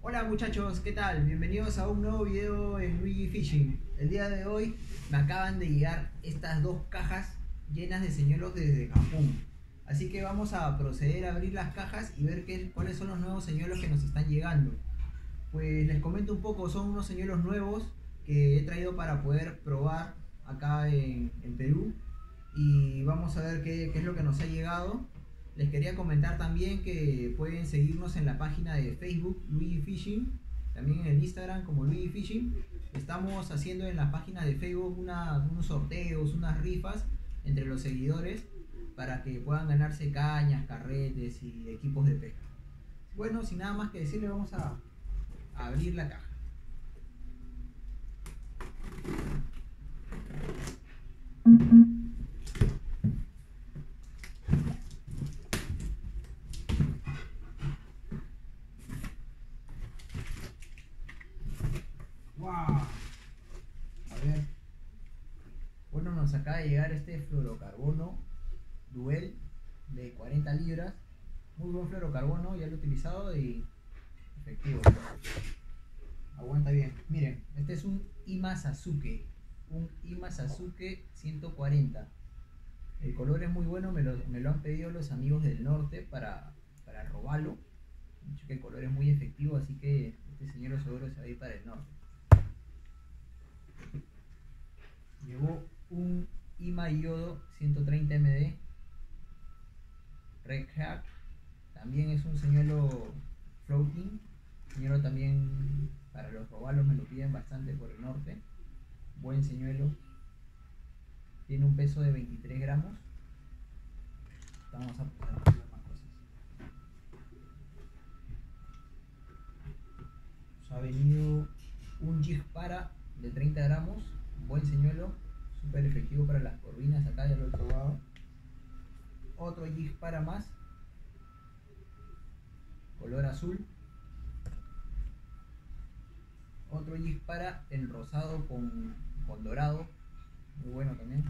Hola muchachos, ¿qué tal? Bienvenidos a un nuevo video en Luigi Fishing. El día de hoy me acaban de llegar estas dos cajas llenas de señuelos desde Japón. Así que vamos a proceder a abrir las cajas y ver qué, cuáles son los nuevos señuelos que nos están llegando. Pues les comento un poco, son unos señuelos nuevos que he traído para poder probar acá en, Perú. Y vamos a ver qué, qué es lo que nos ha llegado les quería comentar también que pueden seguirnos en la página de Facebook Luigi Fishing, también en el Instagram como Luigi Fishing. Estamos haciendo en la página de Facebook unos sorteos, unas rifas entre los seguidores para que puedan ganarse cañas, carretes y equipos de pesca. Bueno, sin nada más que decirle, vamos a, abrir la caja. Nos acaba de llegar este fluorocarbono Duel de 40 libras. Muy buen fluorocarbono, ya lo he utilizado y efectivo. Aguanta bien. Miren, este es un Ima Sasuke. Un Ima Sasuke 140. El color es muy bueno, me lo, han pedido los amigos del norte para, para robarlo. que el color es muy efectivo, así que este señor seguro se va a ir para el norte. Llevó un IMA Yodo 130 MD Red Hat. También es un señuelo floating. Señuelo también para los robalos me lo piden bastante por el norte. Buen señuelo. Tiene un peso de 23 gramos. Vamos a poner más cosas. Nos ha venido un jig para de 30 gramos buen señuelo, súper efectivo para las corvinas, acá ya lo he probado. Otro jig para más, color azul. Otro jig para el rosado con, con dorado, muy bueno también.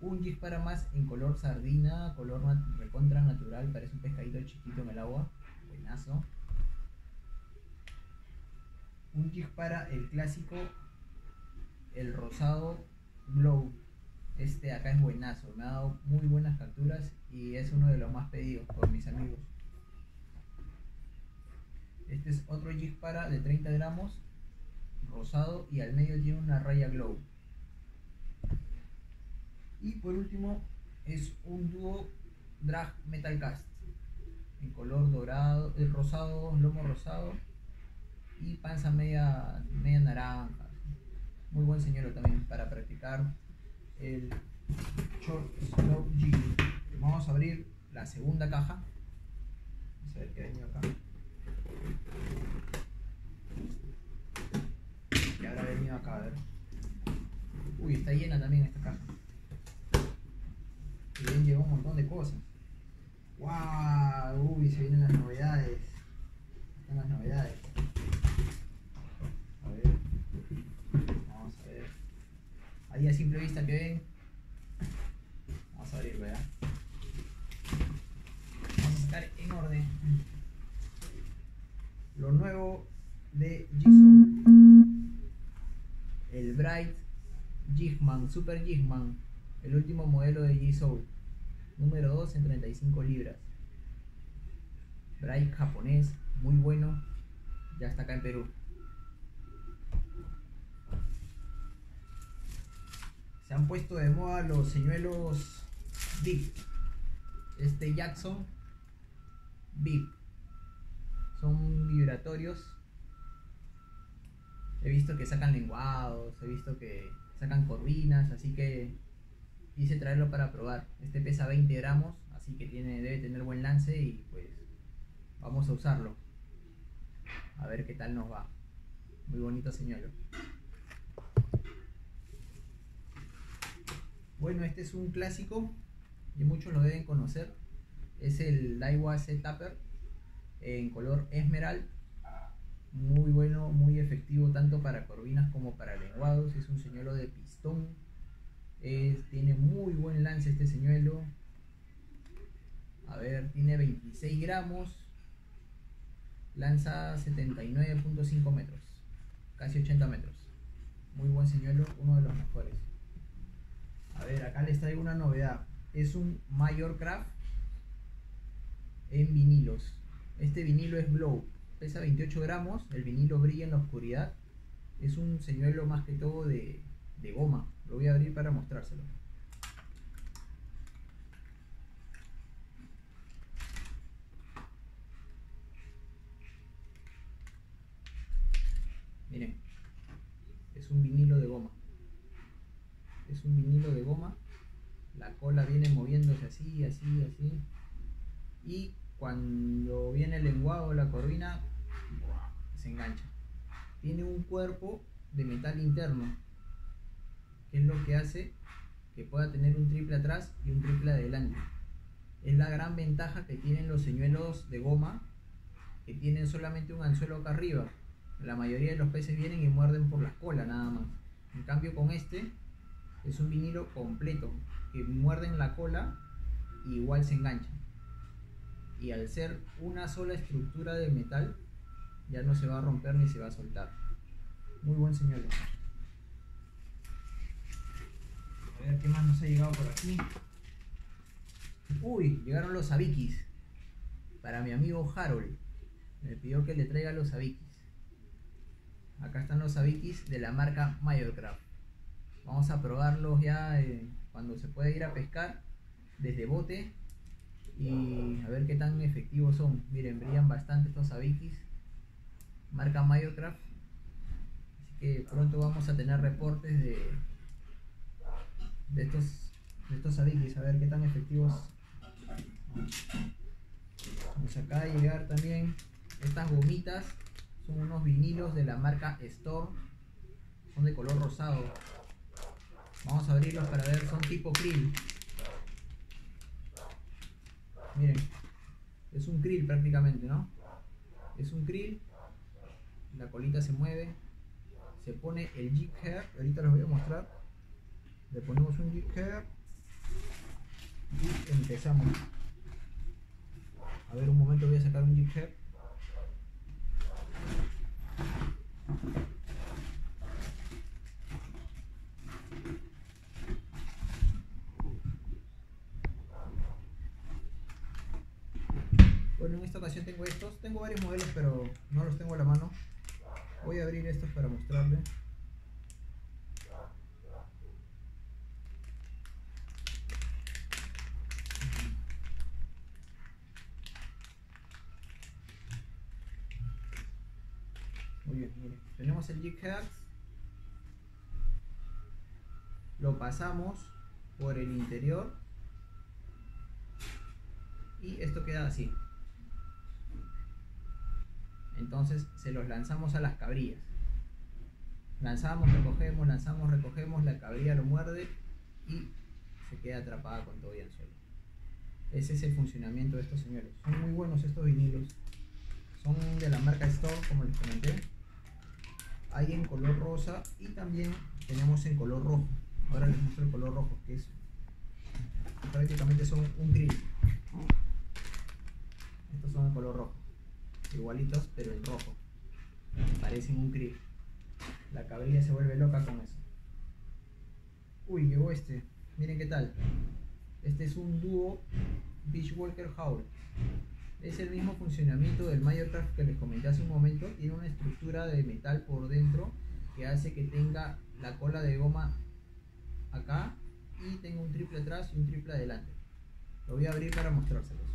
Un jig para más en color sardina, color recontra natural, parece un pescadito chiquito en el agua, buenazo. Un jig para el clásico el rosado glow. Este acá es buenazo, me ha dado muy buenas capturas y es uno de los más pedidos por mis amigos. Este es otro jig para de 30 gramos, rosado y al medio tiene una raya glow. Y por último es un dúo drag metal cast en color dorado, el rosado, lomo rosado y panza media, media naranja muy buen señuelo también para practicar el short slow. Vamos a abrir la segunda caja. Vamos a ver qué ha venido acá. ¿Qué habrá venido acá? A ver. Uy, está llena también esta caja. Y bien llegó un montón de cosas. ¡Wow! Uy, se vienen las novedades. Están las novedades. Ven. Vamos a abrir, ¿verdad? Vamos a sacar en orden lo nuevo de G-Soul. El Bright Jigman, Super Jigman, el último modelo de G-Soul. Número 2 en 35 libras. Bright japonés, muy bueno. Ya está acá en Perú. Se han puesto de moda los señuelos VIP. Este Jackson VIP. Son vibratorios. He visto que sacan lenguados, he visto que sacan corvinas, así que quise traerlo para probar. Este pesa 20 gramos, así que tiene, debe tener buen lance y pues vamos a usarlo. A ver qué tal nos va. Muy bonito señuelo. Bueno, este es un clásico y muchos lo deben conocer. Es el Daiwa Z Tapper en color esmeral. Muy bueno, muy efectivo tanto para corvinas como para lenguados. Es un señuelo de pistón. tiene muy buen lance este señuelo. A ver, tiene 26 gramos. Lanza 79.5 metros, casi 80 metros. Muy buen señuelo, uno de los mejores. A ver, acá les traigo una novedad. Es un Mayor Craft en vinilos. Este vinilo es Blow, pesa 28 gramos, el vinilo brilla en la oscuridad. Es un señuelo más que todo de, de goma. Lo voy a abrir para mostrárselo. Miren, es un vinilo de goma. Es un vinilo de goma. La cola viene moviéndose así, así, así. Y cuando viene el lenguado la corvina, se engancha. Tiene un cuerpo de metal interno, que es lo que hace que pueda tener un triple atrás y un triple adelante. Es la gran ventaja que tienen los señuelos de goma, que tienen solamente un anzuelo acá arriba la mayoría de los peces vienen y muerden por la cola nada más. En cambio con este es un vinilo completo que muerden la cola y igual se enganchan. Y al ser una sola estructura de metal ya no se va a romper ni se va a soltar. Muy buen señuelo. A ver qué más nos ha llegado por aquí. Uy, llegaron los abikis. Para mi amigo Harold. Me pidió que le traiga los abikis. Acá están los abikis de la marca Mayorcraft. Vamos a probarlos ya eh, cuando se pueda ir a pescar desde bote y a ver qué tan efectivos son. Miren, brillan bastante estos abikis. Marca Mayorcraft. Así que pronto vamos a tener reportes de, de estos de estos abikis, a ver qué tan efectivos. Vamos acá a llegar también estas gomitas son unos vinilos de la marca Store. Son de color rosado. Vamos a abrirlos para ver, son tipo krill. Miren, es un krill prácticamente, ¿no? Es un krill. La colita se mueve. Se pone el jig hair. Ahorita les voy a mostrar. Le ponemos un jig hair. Y empezamos. A ver, un momento voy a sacar un jig hair. Bueno, en esta ocasión tengo estos. Tengo varios modelos, pero no los tengo a la mano. Voy a abrir estos para mostrarles. Muy bien, miren. Tenemos el jig Lo pasamos por el interior. Y esto queda así. Entonces se los lanzamos a las cabrillas. Lanzamos, recogemos, lanzamos, recogemos, la cabrilla lo muerde y se queda atrapada con todo y el suelo. Ese es el funcionamiento de estos señores. Son muy buenos estos vinilos. Son de la marca Store, como les comenté hay en color rosa y también tenemos en color rojo. Ahora les muestro el color rojo, que es prácticamente son un gris. Estos son en color rojo, igualitos pero en rojo. Parecen un gris. La cabrilla se vuelve loca con eso. Uy, llegó este. Miren qué tal. Este es un dúo Beachwalker Howl es el mismo funcionamiento del Mayorcraft que les comenté hace un momento. Tiene una estructura de metal por dentro que hace que tenga la cola de goma acá y tenga un triple atrás y un triple adelante. Lo voy a abrir para mostrárselos.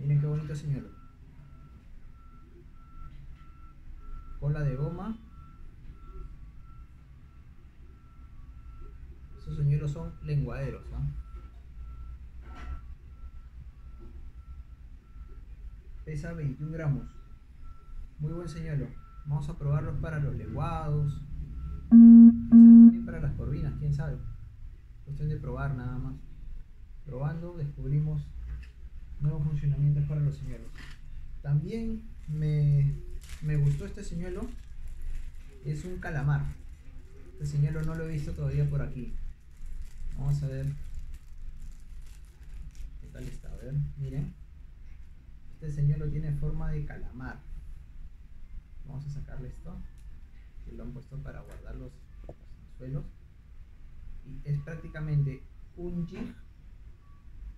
Miren qué bonito señor. Cola de goma Estos señuelos son lenguaderos. Pesa 21 gramos. Muy buen señuelo. Vamos a probarlos para los lenguados. Quizás también para las corvinas, quién sabe. Cuestión de probar nada más. Probando descubrimos nuevos funcionamientos para los señuelos. También me, me gustó este señuelo. Es un calamar Este señuelo no lo he visto todavía por aquí. Vamos a ver. ¿Qué tal está? A ver, miren. Este señuelo tiene forma de calamar. Vamos a sacarle esto. Que lo han puesto para guardar los, los anzuelos. Y es prácticamente un jig.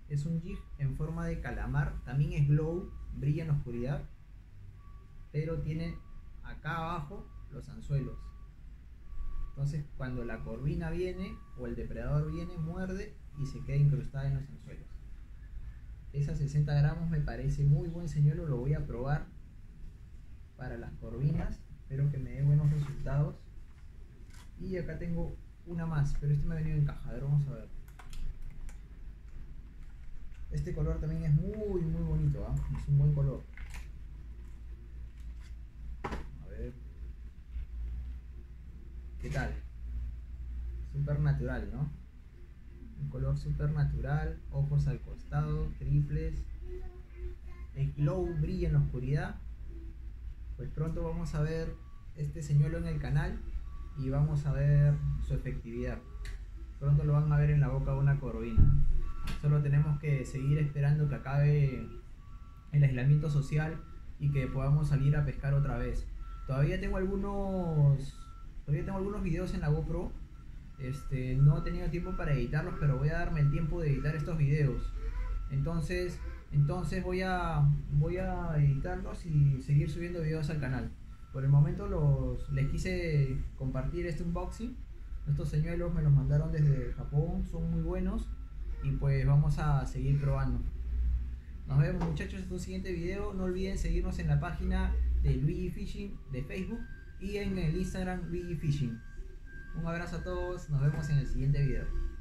Es un jig en forma de calamar. También es glow, brilla en oscuridad. Pero tiene acá abajo los anzuelos. Entonces cuando la corvina viene o el depredador viene, muerde y se queda incrustada en los anzuelos. Esa 60 gramos me parece muy buen señuelo, lo voy a probar para las corvinas. Espero que me dé buenos resultados. Y acá tengo una más, pero este me ha venido en vamos a ver. Este color también es muy, muy bonito, ¿ah? es un buen color. A ver. ¿Qué tal? Super natural, ¿no? Un color super natural, ojos al costado, triples. El glow brilla en la oscuridad. Pues pronto vamos a ver este señuelo en el canal y vamos a ver su efectividad. Pronto lo van a ver en la boca de una corvina. Solo tenemos que seguir esperando que acabe el aislamiento social y que podamos salir a pescar otra vez. Todavía tengo algunos todavía tengo algunos videos en la GoPro. Este, no he tenido tiempo para editarlos, pero voy a darme el tiempo de editar estos videos. Entonces, entonces voy a voy a editarlos y seguir subiendo videos al canal. Por el momento los, les quise compartir este unboxing. Estos señuelos me los mandaron desde Japón, son muy buenos y pues vamos a seguir probando. Nos vemos muchachos en un siguiente video. No olviden seguirnos en la página de Luigi Fishing de Facebook y en el Instagram Luigi Fishing. Un abrazo a todos, nos vemos en el siguiente video.